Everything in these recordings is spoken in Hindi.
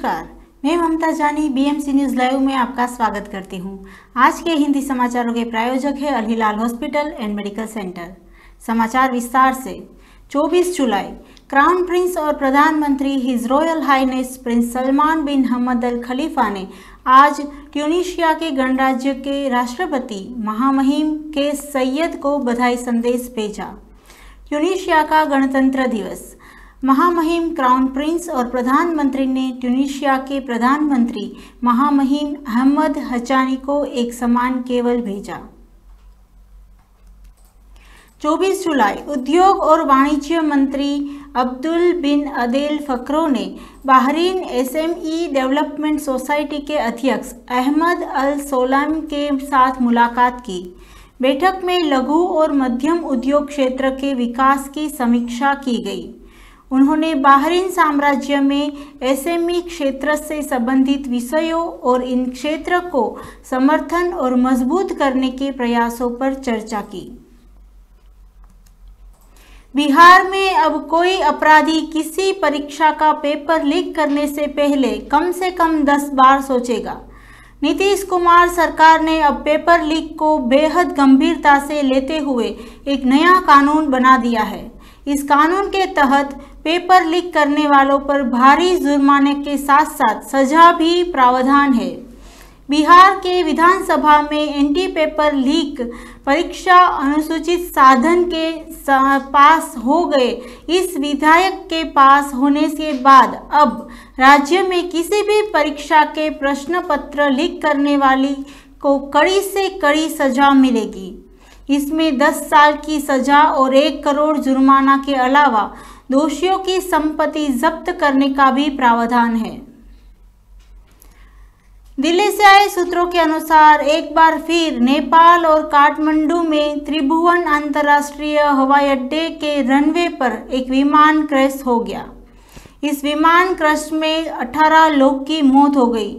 नमस्कार, मैं ममता जानी बीएमसी न्यूज़ लाइव में आपका स्वागत करती हूँ। आज के हिंदी समाचारों के प्रायोजक है Al hospital and medical centre. समाचार विस्तार से। 24 जुलाई, क्राउन प्रिंस और प्रधानमंत्री His Royal Highness Prince Salman bin Hamad Al Khalifa ने आज ट्यूनिशिया के गणराज्य के राष्ट्रपति महामहिम के सैयद को बधाई संदेश भेजा। ट्यूनिशिया का गणतंत्र दिवस। महामहिम क्राउन प्रिंस और प्रधानमंत्री ने ट्यूनिशिया के प्रधानमंत्री महामहिम अहमद हचानी को एक समान केवल भेजा। 24 जुलाई, उद्योग और वाणिज्य मंत्री अब्दुल बिन अदेल फकरो ने बाहरीन एसएमई डेवलपमेंट सोसाइटी के अध्यक्ष अहमद अल सोलम के साथ मुलाकात की। बैठक में लघु और मध्यम उद्योग क्षेत्र के विकास की समीक्षा की गई। उन्होंने बाहरीन साम्राज्य में एसएमई क्षेत्र से संबंधित विषयों और इन क्षेत्र को समर्थन और मज़बूत करने के प्रयासों पर चर्चा की। बिहार में अब कोई अपराधी किसी परीक्षा का पेपर लीक करने से पहले कम से कम दस बार सोचेगा। नीतीश कुमार सरकार ने अब पेपर लीक को बेहद गंभीरता से लेते हुए एक नया कानून बना दिया है। इस कानून के तहत पेपर लीक करने वालों पर भारी जुर्माने के साथ साथ सजा भी प्रावधान है। बिहार के विधानसभा में एंटी पेपर लीक परीक्षा अनुसूचित साधन के पास हो गए। इस विधायक के पास होने के बाद अब राज्य में किसी भी परीक्षा के प्रश्न पत्र लीक करने वाली को कड़ी से कड़ी सजा मिलेगी। इसमें 10 साल की सजा और एक करोड़ जुर्माना के अलावा दोषियों की संपत्ति जब्त करने का भी प्रावधान है। दिल्ली से आए सूत्रों के अनुसार एक बार फिर नेपाल और काठमांडू में त्रिभुवन अंतर्राष्ट्रीय हवाई अड्डे के रनवे पर एक विमान क्रैश हो गया। इस विमान क्रैश में 18 लोग की मौत हो गई।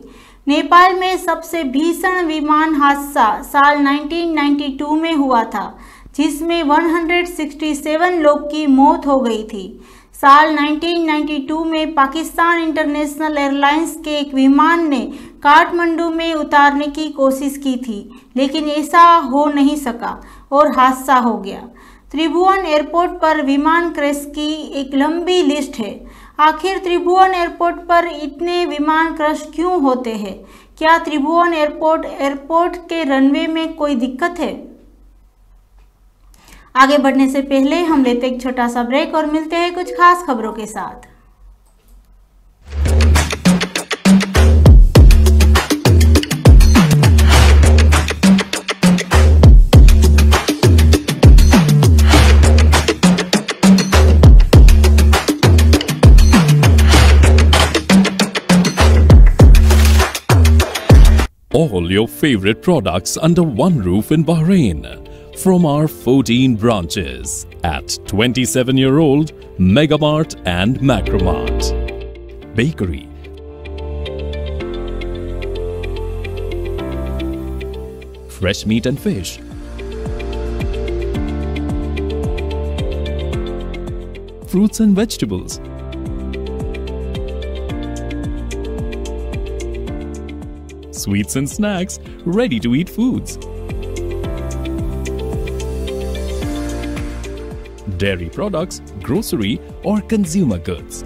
नेपाल में सबसे भीषण विमान हादसा साल 1992 में हुआ था, जिसमें 167 लोग की मौत हो गई थी। साल 1992 में पाकिस्तान इंटरनेशनल एयरलाइंस के एक विमान ने काठमांडू में उतारने की कोशिश की थी, लेकिन ऐसा हो नहीं सका और हादसा हो गया। त्रिभुवन एयरपोर्ट पर विमान क्रैश की एक लंबी लिस्ट है। आखिर त्रिभुवन एयरपोर्ट पर इतने विमान क्रश क्यों होते हैं? क्या त्रिभुवन एयरपोर्ट एयरपोर्ट के रनवे में कोई दिक्कत है? आगे बढ़ने से पहले हम लेते एक छोटा सा ब्रेक और मिलते हैं कुछ खास खबरों के साथ। Your favorite products under one roof in Bahrain from our 14 branches at 27 year old Megamart and Macromart. Bakery. Fresh meat and fish. Fruits and vegetables. Sweets and snacks, ready to eat foods. Dairy products, grocery, or consumer goods.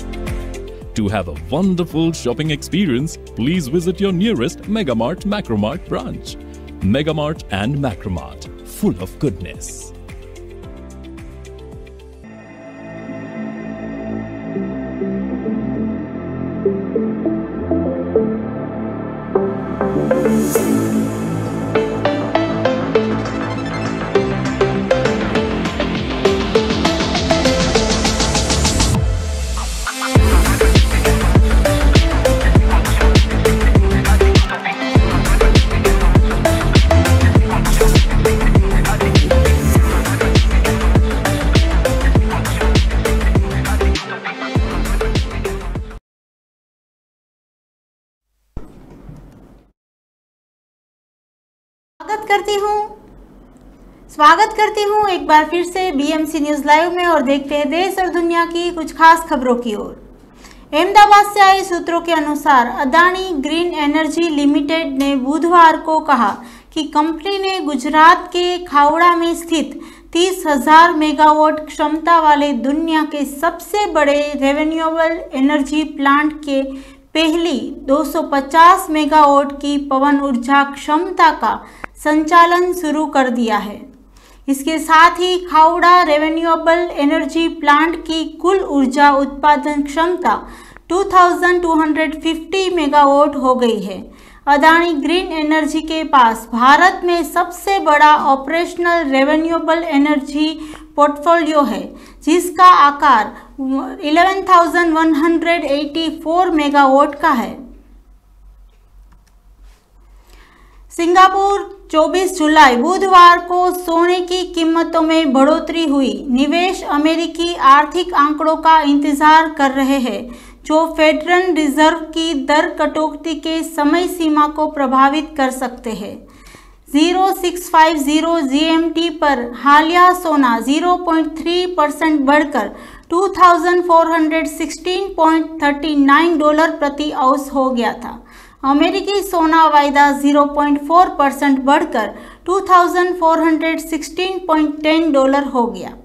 To have a wonderful shopping experience, please visit your nearest Megamart Macromart branch. Megamart and Macromart, full of goodness. Thank. करती हूँ। स्वागत करती हूँ एक बार फिर से बीएमसी न्यूज़ लाइव में और देखते हैं देश और दुनिया की कुछ खास खबरों की ओर। अहमदाबाद से आए सूत्रों के अनुसार, अदानी ग्रीन एनर्जी लिमिटेड ने बुधवार को कहा कि कंपनी ने गुजरात के खावड़ा में स्थित तीस हज़ार मेगावाट क्षमता वाले दुनिया के सबसे बड़े रेवेन्यूएबल एनर्जी प्लांट के पहली 250 मेगावाट की पवन ऊर्जा क्षमता का संचालन शुरू कर दिया है। इसके साथ ही खावड़ा रेवेन्यूएबल एनर्जी प्लांट की कुल ऊर्जा उत्पादन क्षमता 2250 मेगावाट हो गई है। अदानी ग्रीन एनर्जी के पास भारत में सबसे बड़ा ऑपरेशनल रेवेन्यूएबल एनर्जी पोर्टफोलियो है जिसका आकार 11,184 मेगावाट का है। सिंगापुर 24 जुलाई, बुधवार को सोने की कीमतों में बढ़ोतरी हुई। निवेश अमेरिकी आर्थिक आंकड़ों का इंतज़ार कर रहे हैं, जो फेडरल रिज़र्व की दर कटौती के समय सीमा को प्रभावित कर सकते हैं। 0650 जीएमटी पर हालिया सोना 0.3 परसेंट बढ़कर 2416.39 डॉलर प्रति औस हो गया था। अमेरिकी सोना वायदा 0.4 परसेंट बढ़कर 2416.10 डॉलर हो गया।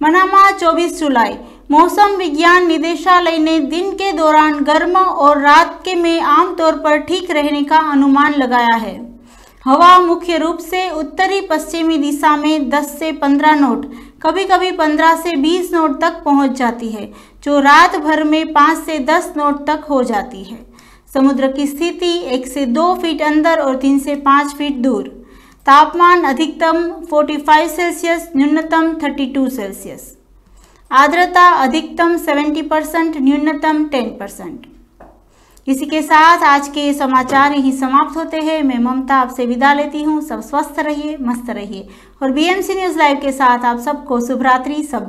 मनामा 24 जुलाई, मौसम विज्ञान निदेशालय ने दिन के दौरान गर्म और रात के में आमतौर पर ठीक रहने का अनुमान लगाया है। हवा मुख्य रूप से उत्तरी पश्चिमी दिशा में 10 से 15 नोट कभी कभी 15 से 20 नोट तक पहुँच जाती है जो रात भर में पाँच से 10 नोट तक हो जाती है। समुद्र की स्थिति एक से दो फीट अंदर और तीन से पाँच फीट दूर। तापमान अधिकतम 45 सेल्सियस, न्यूनतम 32 सेल्सियस। आर्द्रता अधिकतम 70 परसेंट, न्यूनतम 10 परसेंट। इसी के साथ आज के समाचार यही समाप्त होते हैं। मैं ममता आपसे विदा लेती हूँ। सब स्वस्थ रहिए, मस्त रहिए। और बीएमसी न्यूज़ लाइव के साथ आप सबको शुभरात्रि सब